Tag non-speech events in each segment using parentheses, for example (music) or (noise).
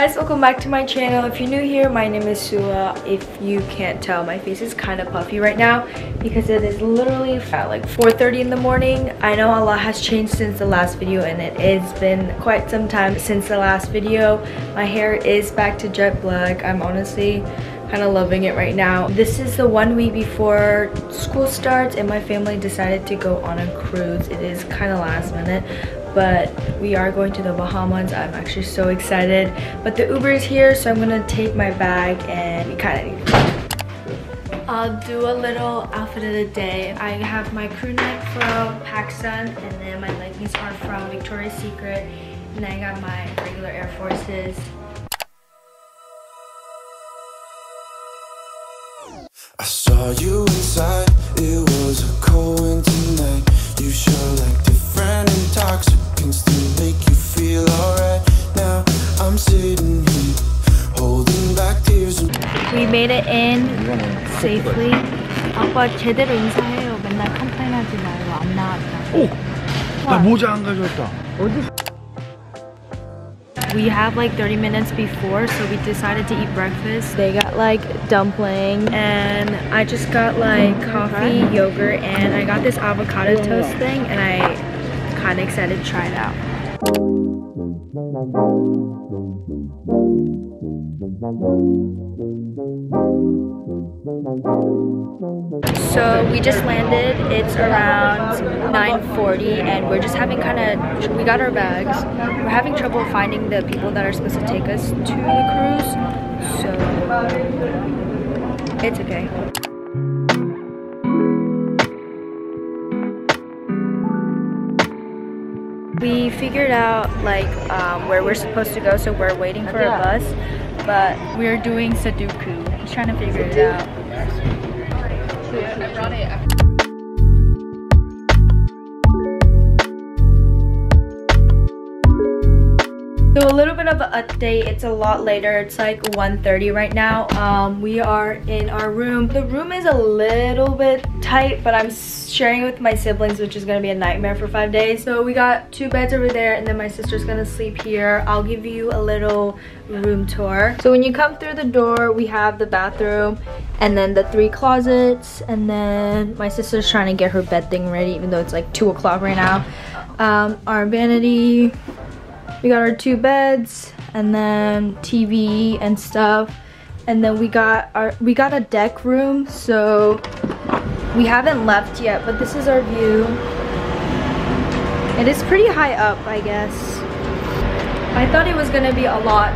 guys, welcome back to my channel. If you're new here, my name is Sua. If you can't tell, my face is kind of puffy right now because it is literally at like 4.30 in the morning. I know a lot has changed since the last video and it has been quite some time since the last video. My hair is back to jet black. I'm honestly kind of loving it right now. This is the one week before school starts and my family decided to go on a cruise. It is kind of last minute but we are going to the Bahamas. I'm actually so excited. But the Uber is here, so I'm gonna take my bag and we kind of need to I'll do a little outfit of the day. I have my crew neck from PacSun and then my leggings are from Victoria's Secret and I got my regular Air Forces. I saw you inside, it was a cold winter night You sure like different made it in safely. 아빠 제대로 인사해요. 맨날 컴플레인하지 말고 안 나왔다. 오! 나 모자 안 가져왔다. 어디? We have like 30 minutes before, so we decided to eat breakfast. They got like dumpling, and I just got like coffee, yogurt, and I got this avocado toast thing, and I kind of excited to try it out. So we just landed. It's around 9:40, and we're just having kind of. We got our bags. We're having trouble finding the people that are supposed to take us to the cruise. So it's okay. We figured out like um, where we're supposed to go, so we're waiting for a bus, but we're doing Sudoku. He's trying to figure it out. So a little bit of an update. It's a lot later. It's like 1.30 right now. Um, we are in our room. The room is a little bit tight, but I'm sharing with my siblings, which is gonna be a nightmare for five days. So we got two beds over there, and then my sister's gonna sleep here. I'll give you a little room tour. So when you come through the door, we have the bathroom, and then the three closets, and then my sister's trying to get her bed thing ready, even though it's like two o'clock right now. Um, our vanity, we got our two beds and then TV and stuff. And then we got our we got a deck room, so we haven't left yet, but this is our view. It is pretty high up, I guess. I thought it was gonna be a lot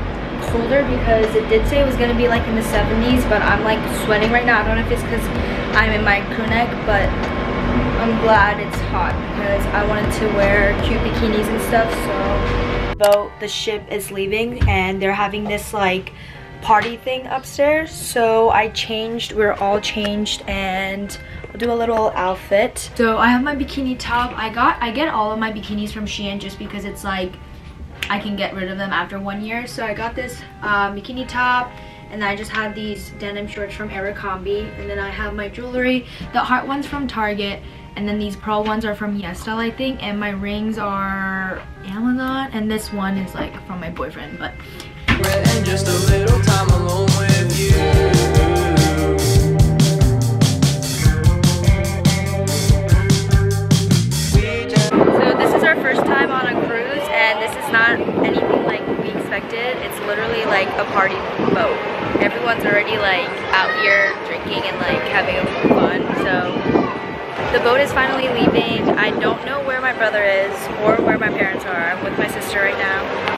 colder because it did say it was gonna be like in the 70s, but I'm like sweating right now. I don't know if it's because I'm in my crew neck, but I'm glad it's hot because I wanted to wear cute bikinis and stuff, so boat, the ship is leaving and they're having this like party thing upstairs. So I changed, we're all changed and I'll do a little outfit. So I have my bikini top. I got, I get all of my bikinis from Shein just because it's like, I can get rid of them after one year. So I got this uh, bikini top and I just had these denim shorts from Abercrombie and then I have my jewelry. The heart one's from Target and then these pearl ones are from YesStyle, I think. And my rings are Amazon. And this one is like from my boyfriend. But just a little time alone with you. So this is our first time on a cruise and this is not anything like we expected. It's literally like a party boat. Everyone's already like out here drinking and like having a fun. So the boat is finally leaving. I don't know where my brother is or where my parents are. I'm with my sister right now.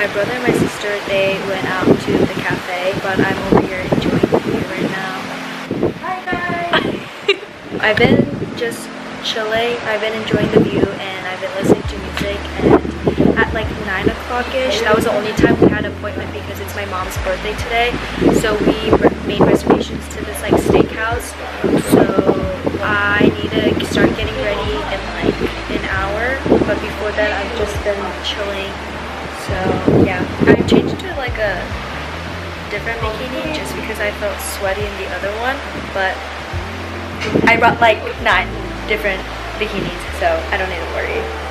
My brother and my sister, they went out to the cafe, but I'm over here enjoying the view right now. Hi guys! (laughs) I've been just chilling. I've been enjoying the view and I've been listening 9 o'clock-ish, that was the only time we had an appointment because it's my mom's birthday today. So we made reservations to this like steakhouse. So I need to start getting ready in like an hour. But before that, I've just been chilling. So yeah, I changed to like a different bikini just because I felt sweaty in the other one. But I brought like nine different bikinis, so I don't need to worry.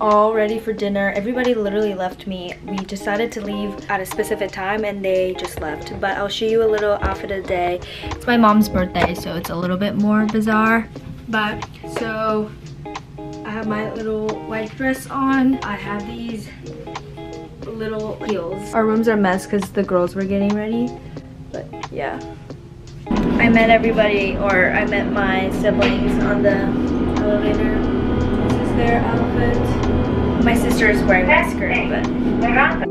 All ready for dinner. Everybody literally left me. We decided to leave at a specific time and they just left. But I'll show you a little outfit of the day. It's my mom's birthday, so it's a little bit more bizarre. But so I have my little white dress on. I have these little heels. Our rooms are a mess because the girls were getting ready. But yeah. I met everybody, or I met my siblings on the elevator. Their outfit. My sister is wearing my skirt, but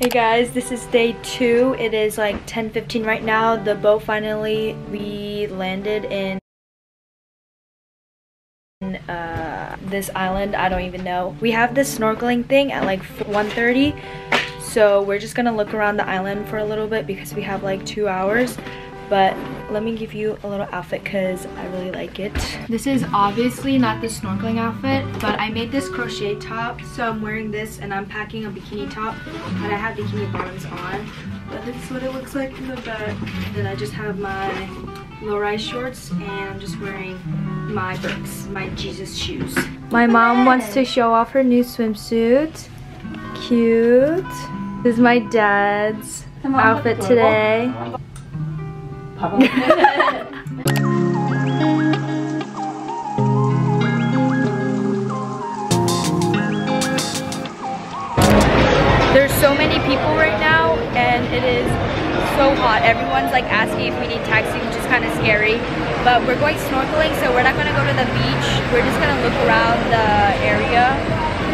Hey guys, this is day two. It is like 10:15 right now. The boat finally we landed in uh, this island. I don't even know. We have this snorkeling thing at like 1:30, so we're just gonna look around the island for a little bit because we have like two hours but let me give you a little outfit because I really like it. This is obviously not the snorkeling outfit, but I made this crochet top. So I'm wearing this and I'm packing a bikini top, but I have bikini bottoms on. But this is what it looks like in the back. Then I just have my low-rise shorts and I'm just wearing my Birks, my Jesus shoes. My mom wants to show off her new swimsuit. Cute. This is my dad's outfit today. (laughs) There's so many people right now and it is so hot. Everyone's like asking if we need taxi, which is kind of scary. But we're going snorkeling, so we're not gonna go to the beach. We're just gonna look around the area.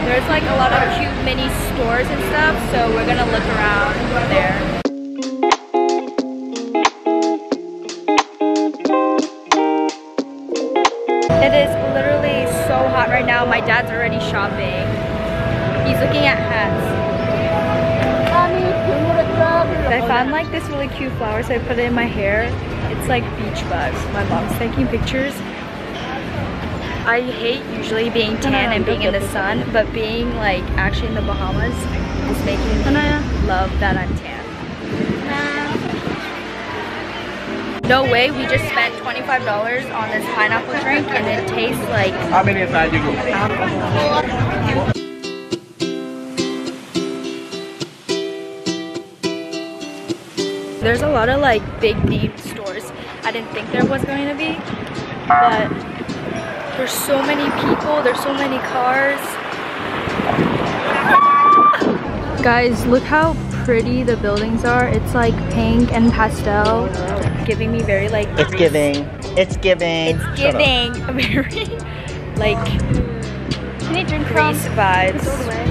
There's like a lot of cute mini stores and stuff, so we're gonna look around there. It is literally so hot right now. My dad's already shopping. He's looking at hats. I found like this really cute flower, so I put it in my hair. It's like beach bugs. My mom's taking pictures. I hate usually being tan and being in the sun, but being like actually in the Bahamas is making me love that I'm tan. No way, we just spent $25 on this pineapple drink and it tastes like How many inside you go? alcohol. There's a lot of like big deep stores. I didn't think there was going to be, but there's so many people, there's so many cars. Guys, look how pretty the buildings are. It's like pink and pastel, giving me very like It's giving. It's giving. it's giving (laughs) very like Can you drink Greece vibes.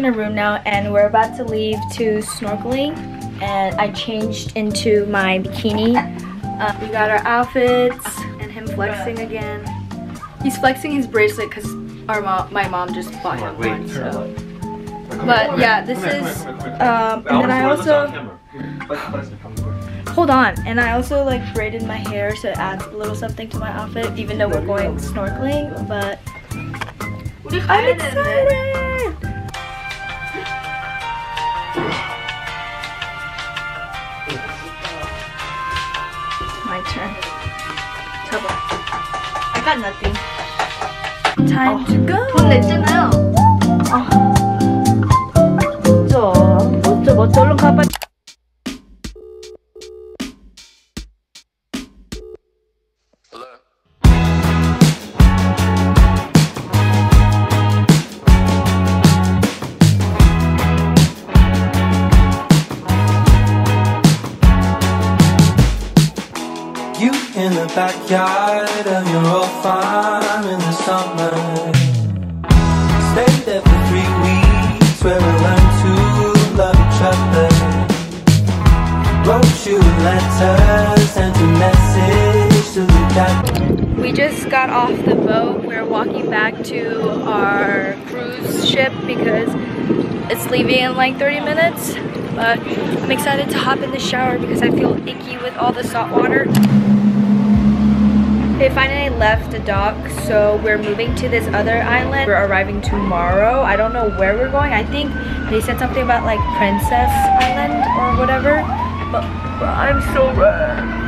In a room now and we're about to leave to snorkeling and I changed into my bikini. Uh, we got our outfits and him flexing again. He's flexing his bracelet because our mom, my mom just bought him one. So But yeah, this is, um, and then I also, hold on, and I also like braided my hair so it adds a little something to my outfit, even though we're going snorkeling, but I'm excited! My turn. 잡아. I got nothing. Time to go! 돈 냈잖아요. 멋져. 멋져, 멋져. 얼른 가봐. Backyard of your old farm in the summer. Stayed there for three weeks where we learned to love each other. Wrote you letters, sent a message to the captain. We just got off the boat. We're walking back to our cruise ship because it's leaving in like 30 minutes. But I'm excited to hop in the shower because I feel icky with all the salt water. They finally left the dock, so we're moving to this other island. We're arriving tomorrow. I don't know where we're going. I think they said something about like Princess Island or whatever. But, but I'm so red.